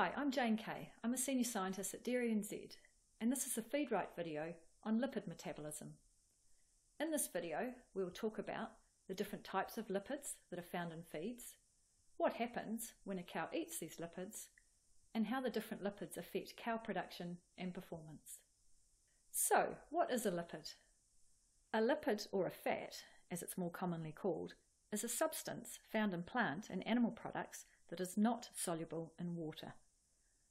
Hi, I'm Jane Kay. I'm a senior scientist at Dairy NZ, and this is a FeedRight video on lipid metabolism. In this video, we will talk about the different types of lipids that are found in feeds, what happens when a cow eats these lipids, and how the different lipids affect cow production and performance. So, what is a lipid? A lipid, or a fat, as it's more commonly called, is a substance found in plant and animal products that is not soluble in water.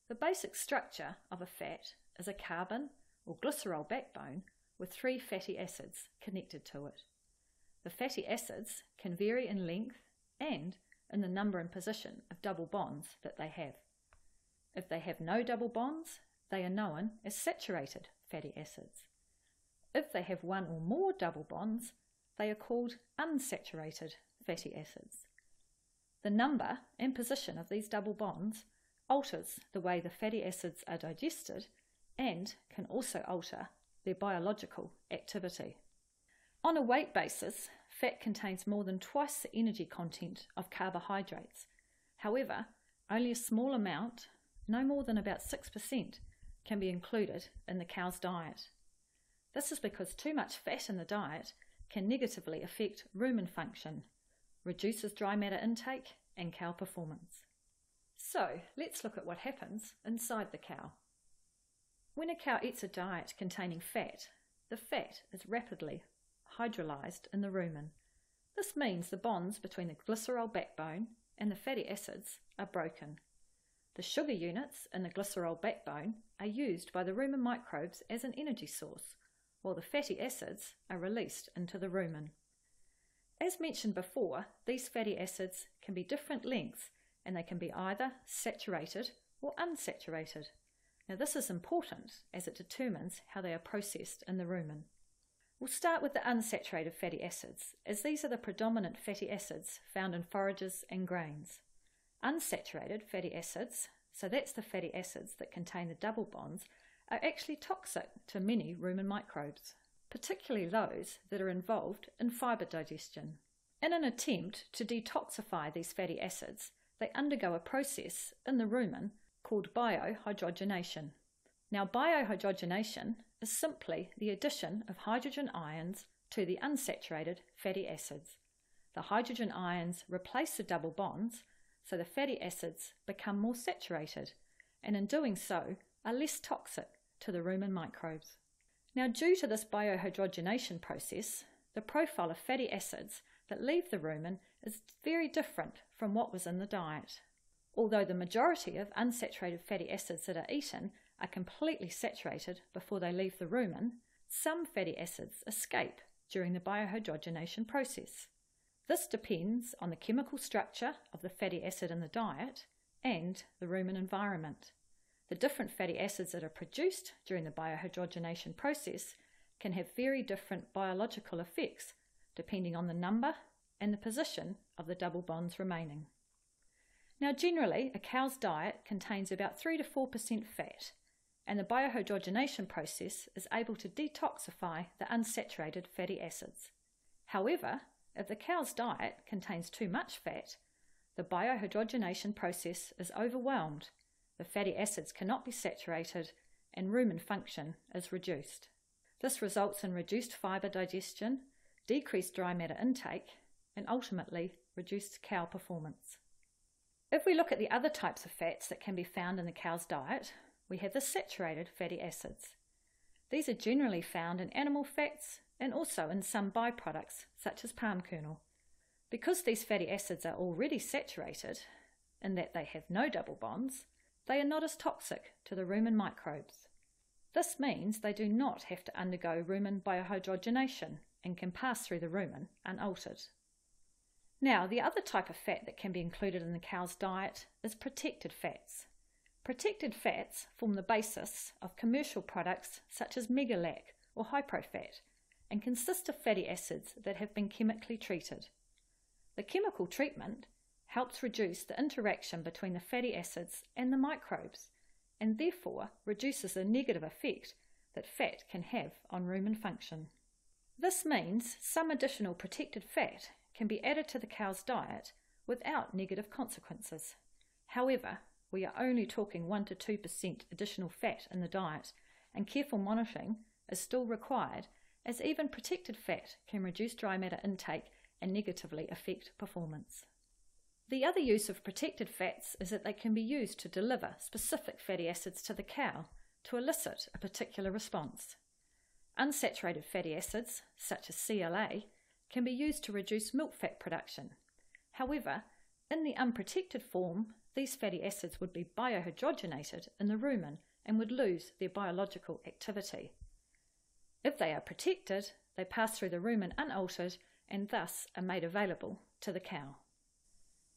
The basic structure of a fat is a carbon or glycerol backbone with three fatty acids connected to it. The fatty acids can vary in length and in the number and position of double bonds that they have. If they have no double bonds, they are known as saturated fatty acids. If they have one or more double bonds, they are called unsaturated fatty acids. The number and position of these double bonds alters the way the fatty acids are digested and can also alter their biological activity. On a weight basis, fat contains more than twice the energy content of carbohydrates. However, only a small amount, no more than about 6%, can be included in the cow's diet. This is because too much fat in the diet can negatively affect rumen function, reduces dry matter intake, and cow performance. So, let's look at what happens inside the cow. When a cow eats a diet containing fat, the fat is rapidly hydrolyzed in the rumen. This means the bonds between the glycerol backbone and the fatty acids are broken. The sugar units in the glycerol backbone are used by the rumen microbes as an energy source, while the fatty acids are released into the rumen. As mentioned before, these fatty acids can be different lengths and they can be either saturated or unsaturated. Now this is important as it determines how they are processed in the rumen. We'll start with the unsaturated fatty acids, as these are the predominant fatty acids found in forages and grains. Unsaturated fatty acids, so that's the fatty acids that contain the double bonds, are actually toxic to many rumen microbes, particularly those that are involved in fibre digestion. In an attempt to detoxify these fatty acids, they undergo a process in the rumen called biohydrogenation. Now, biohydrogenation is simply the addition of hydrogen ions to the unsaturated fatty acids. The hydrogen ions replace the double bonds, so the fatty acids become more saturated, and in doing so, are less toxic to the rumen microbes. Now, due to this biohydrogenation process, the profile of fatty acids that leave the rumen is very different from what was in the diet. Although the majority of unsaturated fatty acids that are eaten are completely saturated before they leave the rumen, some fatty acids escape during the biohydrogenation process. This depends on the chemical structure of the fatty acid in the diet and the rumen environment. The different fatty acids that are produced during the biohydrogenation process can have very different biological effects depending on the number and the position of the double bonds remaining. Now, generally, a cow's diet contains about 3 to 4% fat, and the biohydrogenation process is able to detoxify the unsaturated fatty acids. However, if the cow's diet contains too much fat, the biohydrogenation process is overwhelmed, the fatty acids cannot be saturated, and rumen function is reduced. This results in reduced fibre digestion, decreased dry matter intake, and ultimately reduced cow performance. If we look at the other types of fats that can be found in the cow's diet, we have the saturated fatty acids. These are generally found in animal fats and also in some byproducts such as palm kernel. Because these fatty acids are already saturated, in that they have no double bonds, they are not as toxic to the rumen microbes. This means they do not have to undergo rumen biohydrogenation and can pass through the rumen unaltered. Now, the other type of fat that can be included in the cow's diet is protected fats. Protected fats form the basis of commercial products such as Megalac or Hyprofat and consist of fatty acids that have been chemically treated. The chemical treatment helps reduce the interaction between the fatty acids and the microbes and therefore reduces the negative effect that fat can have on rumen function. This means some additional protected fat can be added to the cow's diet without negative consequences. However, we are only talking 1 to 2% additional fat in the diet, and careful monitoring is still required as even protected fat can reduce dry matter intake and negatively affect performance. The other use of protected fats is that they can be used to deliver specific fatty acids to the cow to elicit a particular response. Unsaturated fatty acids, such as CLA, can be used to reduce milk fat production. However, in the unprotected form, these fatty acids would be biohydrogenated in the rumen and would lose their biological activity. If they are protected, they pass through the rumen unaltered and thus are made available to the cow.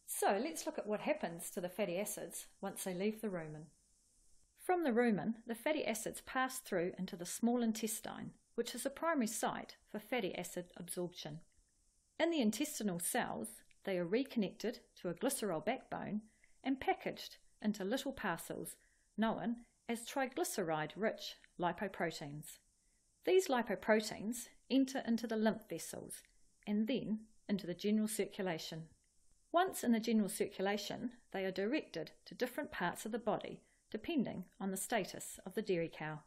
So let's look at what happens to the fatty acids once they leave the rumen. From the rumen, the fatty acids pass through into the small intestine, which is the primary site for fatty acid absorption. In the intestinal cells, they are reconnected to a glycerol backbone and packaged into little parcels known as triglyceride rich lipoproteins. These lipoproteins enter into the lymph vessels and then into the general circulation. Once in the general circulation, they are directed to different parts of the body depending on the status of the dairy cow.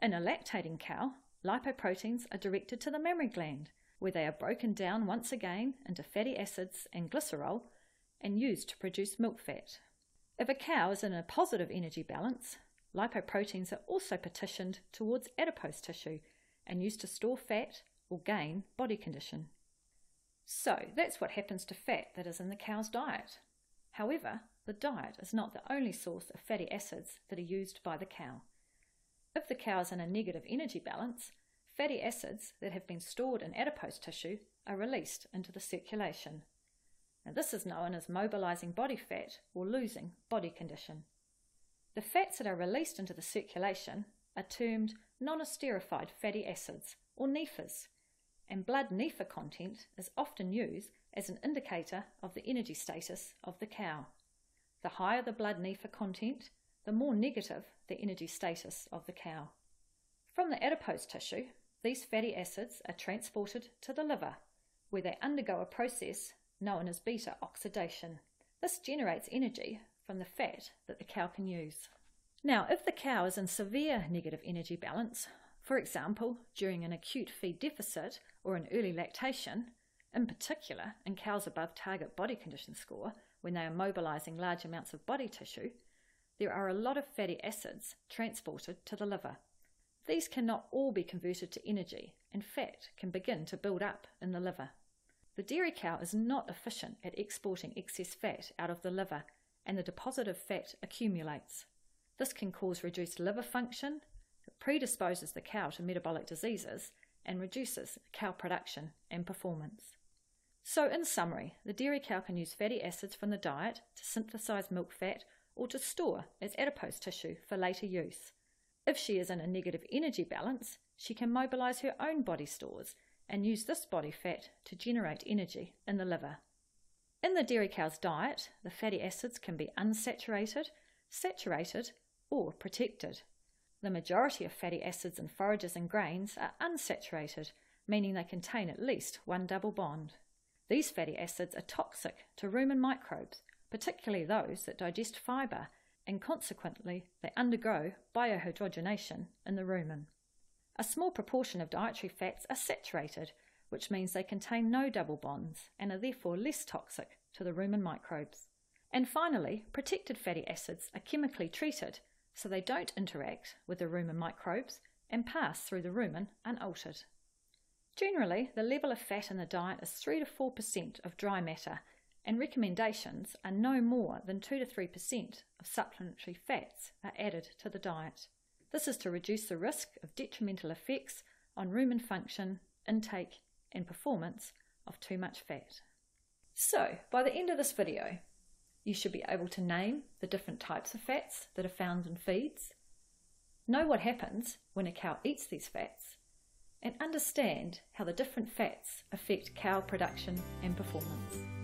In a lactating cow, lipoproteins are directed to the mammary gland, where they are broken down once again into fatty acids and glycerol and used to produce milk fat. If a cow is in a positive energy balance, lipoproteins are also partitioned towards adipose tissue and used to store fat or gain body condition. So that's what happens to fat that is in the cow's diet. However, the diet is not the only source of fatty acids that are used by the cow. If the cow is in a negative energy balance, fatty acids that have been stored in adipose tissue are released into the circulation. Now, this is known as mobilizing body fat or losing body condition. The fats that are released into the circulation are termed non-esterified fatty acids or NEFAs and blood NEFA content is often used as an indicator of the energy status of the cow. The higher the blood NEFA content, the more negative the energy status of the cow. From the adipose tissue, these fatty acids are transported to the liver, where they undergo a process known as beta oxidation. This generates energy from the fat that the cow can use. Now, if the cow is in severe negative energy balance, for example, during an acute feed deficit or an early lactation, in particular in cows above target body condition score, when they are mobilizing large amounts of body tissue, there are a lot of fatty acids transported to the liver. These cannot all be converted to energy, and fat can begin to build up in the liver. The dairy cow is not efficient at exporting excess fat out of the liver, and the deposit of fat accumulates. This can cause reduced liver function predisposes the cow to metabolic diseases and reduces cow production and performance. So, in summary, the dairy cow can use fatty acids from the diet to synthesize milk fat or to store as adipose tissue for later use. If she is in a negative energy balance, she can mobilize her own body stores and use this body fat to generate energy in the liver. In the dairy cow's diet, the fatty acids can be unsaturated, saturated, or protected. The majority of fatty acids in forages and grains are unsaturated, meaning they contain at least one double bond. These fatty acids are toxic to rumen microbes, particularly those that digest fibre, and consequently they undergo biohydrogenation in the rumen. A small proportion of dietary fats are saturated, which means they contain no double bonds and are therefore less toxic to the rumen microbes. And finally, protected fatty acids are chemically treated so they don't interact with the rumen microbes and pass through the rumen unaltered. Generally, the level of fat in the diet is 3 to 4% of dry matter, and recommendations are no more than 2 to 3% of supplementary fats are added to the diet. This is to reduce the risk of detrimental effects on rumen function, intake, and performance of too much fat. So, by the end of this video, you should be able to name the different types of fats that are found in feeds, know what happens when a cow eats these fats, and understand how the different fats affect cow production and performance.